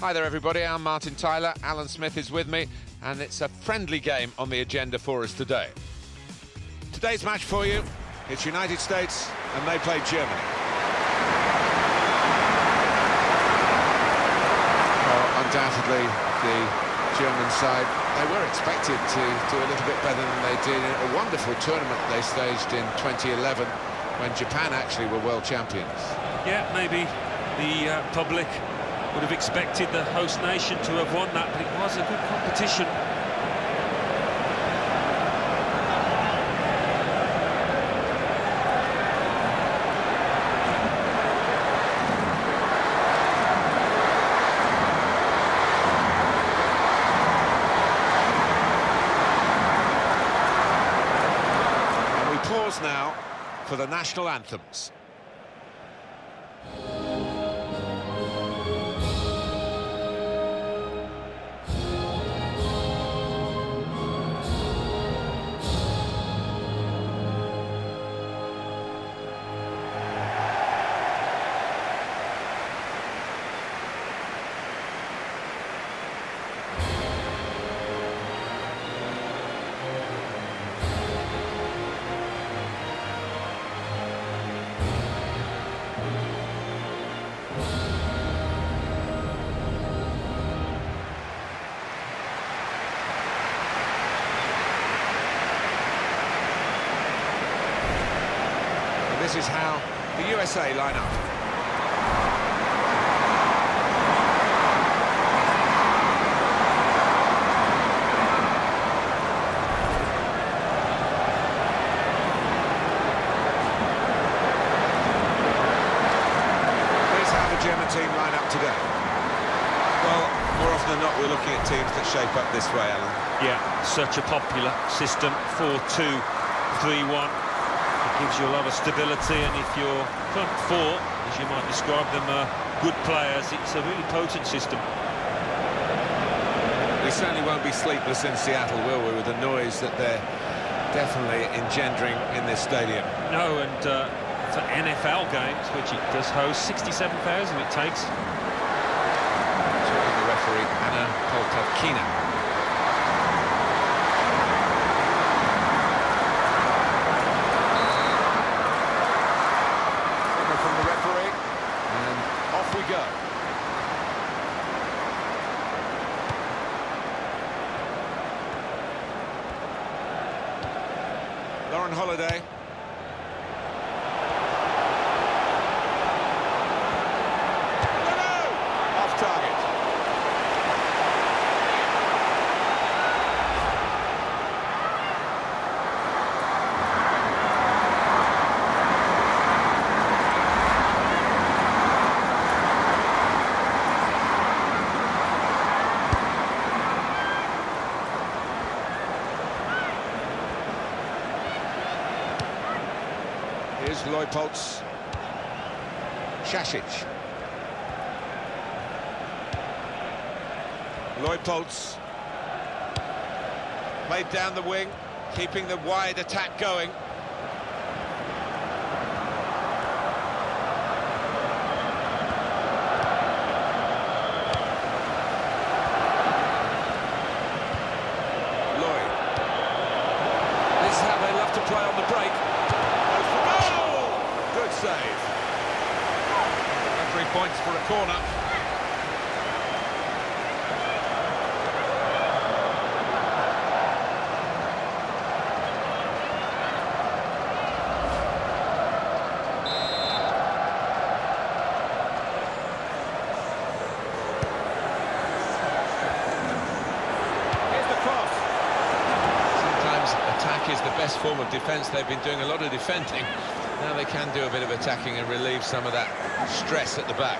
Hi there, everybody. I'm Martin Tyler. Alan Smith is with me, and it's a friendly game on the agenda for us today. Today's match for you, it's United States, and they play Germany. Well, undoubtedly, the German side, they were expected to do a little bit better than they did in a wonderful tournament they staged in 2011 when Japan actually were world champions. Yeah, maybe the uh, public would have expected the host nation to have won that, but it was a good competition. We pause now for the national anthems. This is how the USA line up. Here's how the German team line up today. Well, more often than not, we're looking at teams that shape up this way, Alan. Yeah, such a popular system, 4-2-3-1. Gives you a lot of stability, and if your front four, as you might describe them, are good players, it's a really potent system. We certainly won't be sleepless in Seattle, will we, with the noise that they're definitely engendering in this stadium. No, and uh, for NFL games, which it does host, 67,000 it takes. Talking the referee, Anna Poltavkina. Signal from the referee, and off we go. Lauren Holiday. Off target. Here's Leupolz. Lloyd Leupolz. Played down the wing, keeping the wide attack going. Lloyd. This is how they love to play on the break. Goes for goal! Good save. Three points for a corner. Here's the cross. Sometimes attack is the best form of defence. They've been doing a lot of defending. Now they can do a bit of attacking and relieve some of that stress at the back.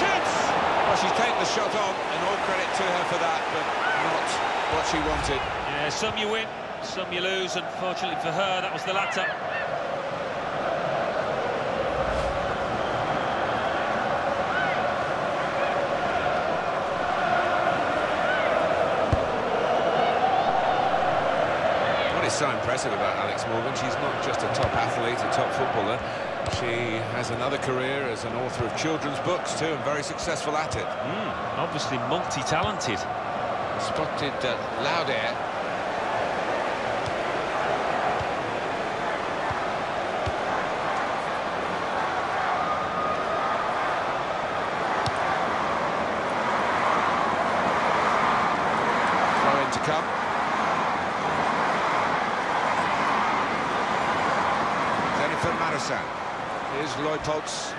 Shoots! Well, she's taken the shot on, and all credit to her for that, but not what she wanted. Yeah, some you win, some you lose. Unfortunately for her, that was the latter. What is so impressive about Alex Morgan. She's not just a top athlete, a top footballer. She has another career as an author of children's books too, and very successful at it. Mm, obviously multi-talented. Spotted uh, Laudehr. To come. Jennifer Marozsán. Here's Leupolz.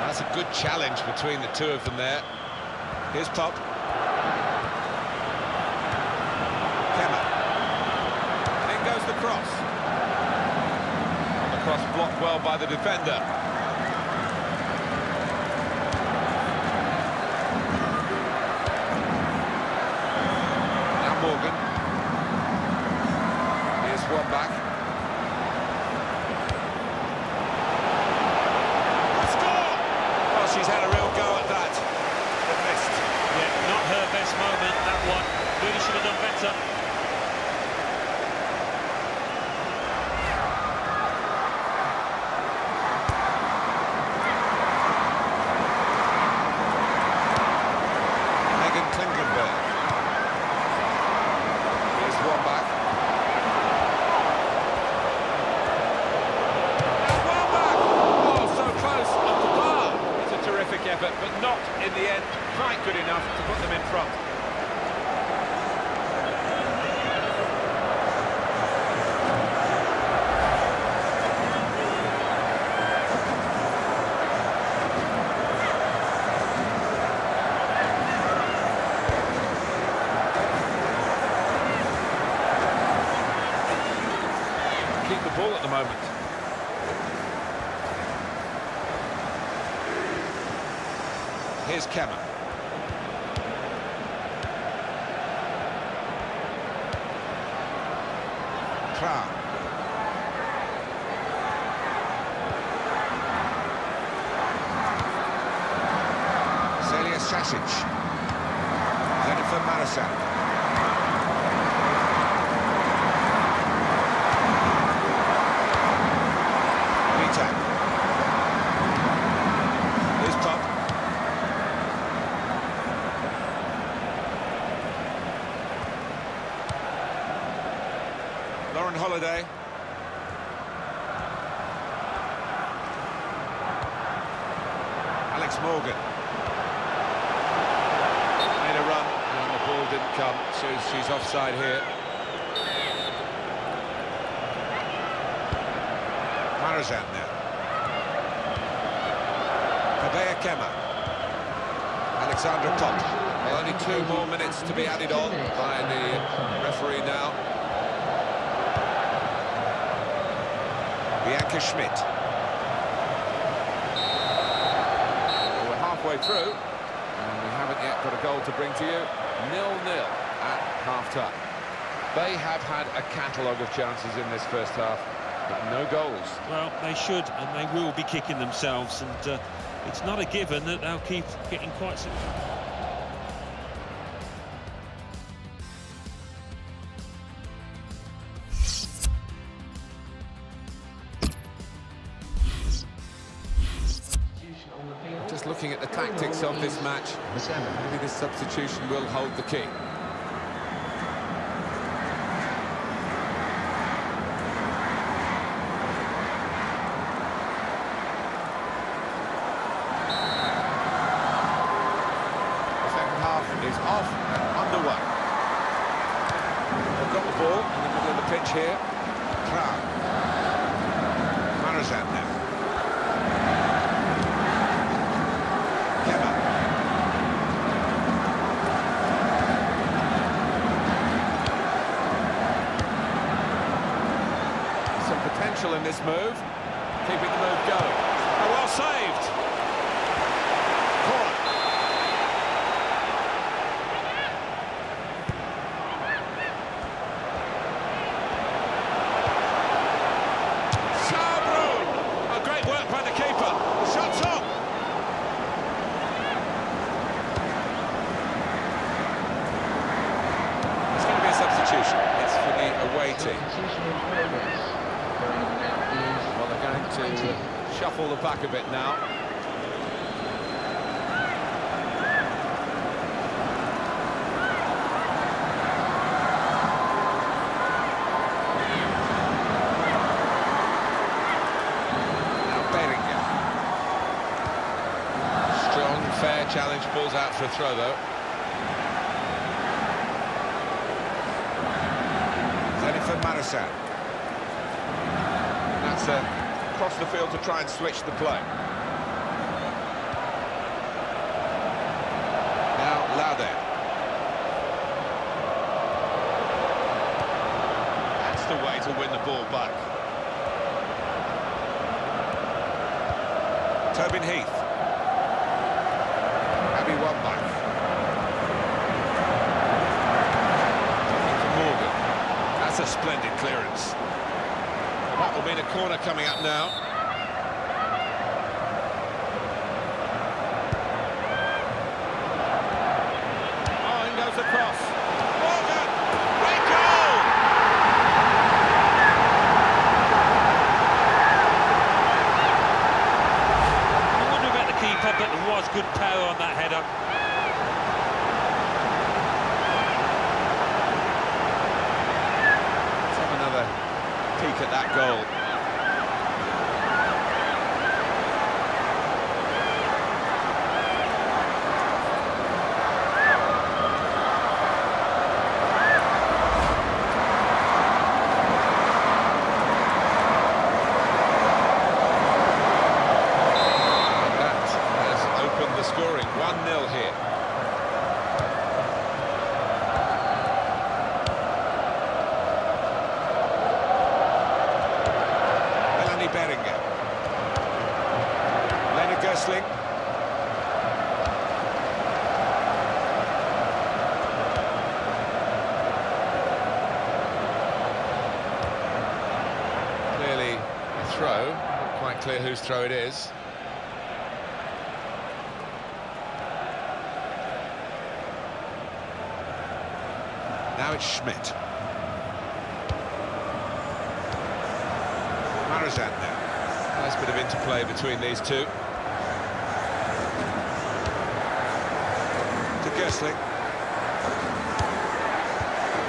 That's a good challenge between the two of them there. Here's Popp. Kemme. In goes the cross. The cross blocked well by the defender. Now Morgan. Here's one back. Score! Well, she's had a real go at that, but missed. Yeah, not her best moment, that one. Really should have done better. Meghan Klingenberg. Here's one back. And one back! Oh, so close, up the bar. It's a terrific effort, but not in the end quite good enough to put them in front. Keep the ball at the moment. Here's Kemme. Krahn. Celia Sasic. Jennifer Marozsán. Vitak. Here's Popp. Lauren Holiday. Alex Morgan. Made a run and the ball didn't come, so she's offside here. Marozsán now. Tabea Kemme. Alexandra Popp. Well, only two more minutes to be added on by the referee now. Bianca Schmidt. Halfway through, and we haven't yet got a goal to bring to you. Nil-nil at half-time. They have had a catalogue of chances in this first half, but no goals. Well, they should, and they will be kicking themselves, and uh, it's not a given that they'll keep getting quite. Maybe this substitution will hold the key. The second half is off and underway. They've got the ball in the middle of the pitch here. Krahn. Marozsán now. Kemme. Some potential in this move. Keeping the move going. Oh, well saved. Corner. Sabrun! Oh, great work by the keeper. Shots up. It's going to be a 80. To shuffle the pack a bit now. Challenge, pulls out for a throw, though. Zenifan Marozsán. That's uh, across the field to try and switch the play. Now Laudehr. That's the way to win the ball back. Tobin Heath. Abby Wambach. Looking for Morgan. That's a splendid clearance. Will mean a corner coming up now. Oh, in goes the cross. Morgan! Great goal! I wonder about the keeper, but there was good power on that header. Let's have another peek at that goal. And that has opened the scoring. 1-0 here. Melanie Behringer. Goeßling. Clearly a throw. Not quite clear whose throw it is. Now it's Schmidt. Marozsán now. Nice bit of interplay between these two. To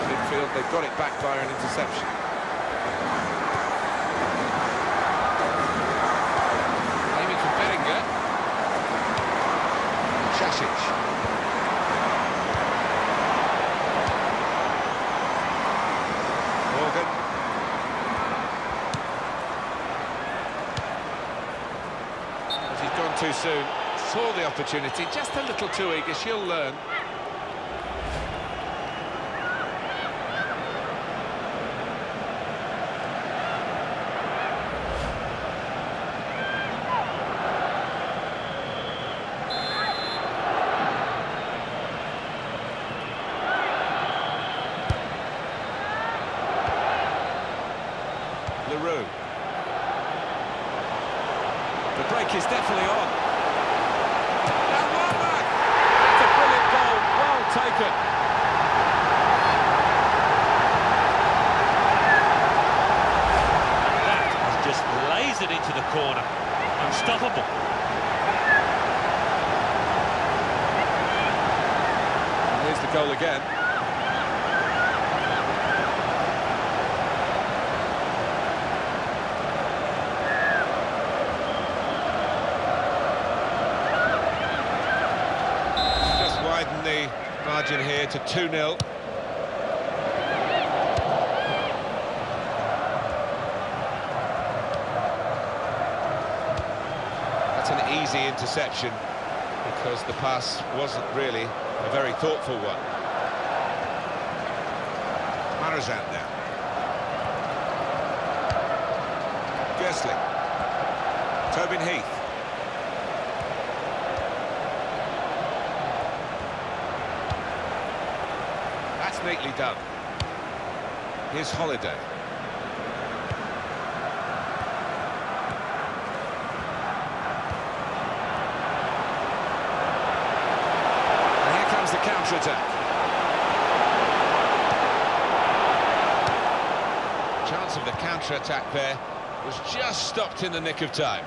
Midfield, they've got it back via an interception. Aiming for Bellinger. Sasic. Morgan. He's gone too soon, saw the opportunity, just a little too eager, she'll learn. LaRue. The break is definitely on. Now Wambach! That's a brilliant goal, taken. That has just lasered into the corner. Unstoppable. And here's the goal again. Just widen the margin here to 2-0. That's an easy interception because the pass wasn't really a very thoughtful one. Marozsán now. Goeßling. Tobin Heath. That's neatly done. Here's Holiday. And here comes the counter-attack. chance of the counter-attack there was just stopped in the nick of time.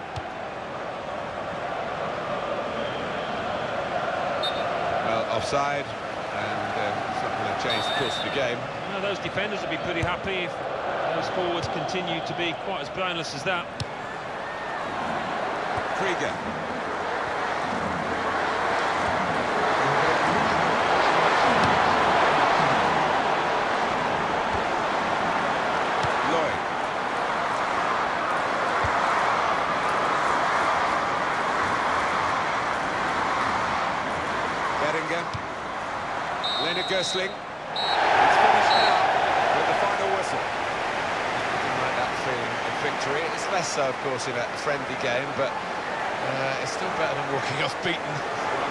Well, offside, and uh, it's not going to change the course of the game. Now, those defenders would be pretty happy if those forwards continue to be quite as brainless as that. Krieger. Lloyd. Behringer. Lena Goeßling. It's finished now with the final whistle. Nothing like that feeling of victory. It's less so, of course, in a friendly game, but uh, it's still better than walking off beaten.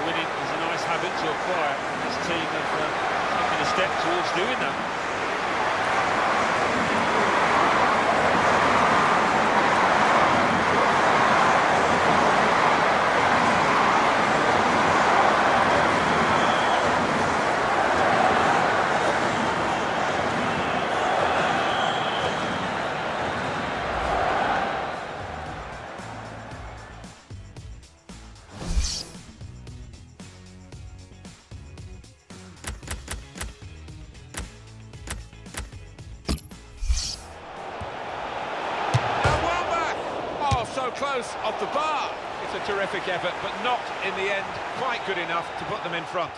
Winning is a nice habit to acquire, and this team have uh, taken a step towards doing that. Off the bar. It's a terrific effort, but not in the end quite good enough to put them in front.